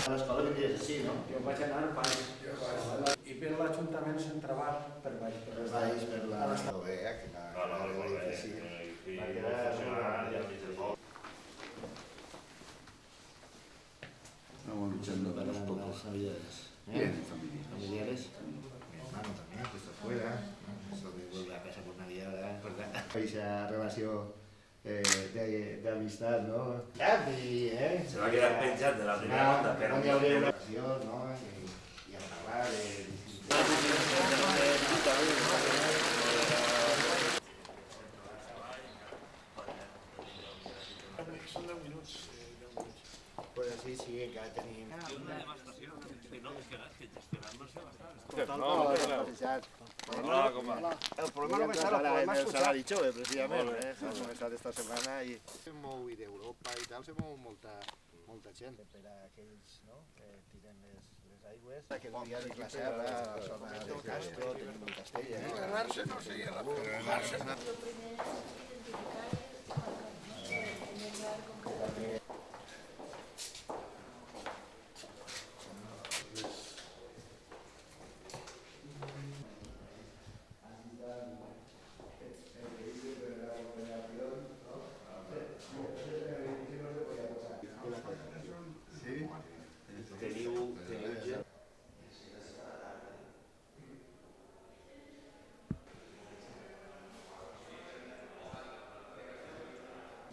A l'escola vindries així, no? Jo vaig anar al baix. I per l'Ajuntament central per baix. Per els valls, per la... Molt bé, eh? Que la, No, no, bé. l'edifici. L'edifici Va quedar foc. Vamos luchando Para las pocos. ¿eh? Bien, familia. Familiares. Mi hermano también, que está fuera. ¿no? Eso de volver a casa por Navidad, ¿verdad? Importante. Esa relación eh, de, de amistad, ¿no? Happy, ¿eh? Se va a quedar penjat de la primera Ah, ronda, però... no hi hauria una relació, no? I, i a parlar de... Són 10 minuts. eh, 10 minuts. Pues així sí, encara tenim... No, Passejat. El problema no està, el problema és el salari jove, precisament. Eh? S'ha començat esta setmana i... Se mou i d'Europa i tal, se mou molta, molta gent. Per a aquells no? que tiren les, les aigües. Aquest dia de la serra, la zona de Castro, tenim el castell. Eh? Agarrarse no sé, agarrarse no.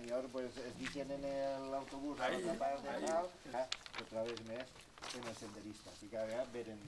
Señor, pues es dicen en el autobús a la part de dalt, que otra vez més en el senderista. Así que a veure, veren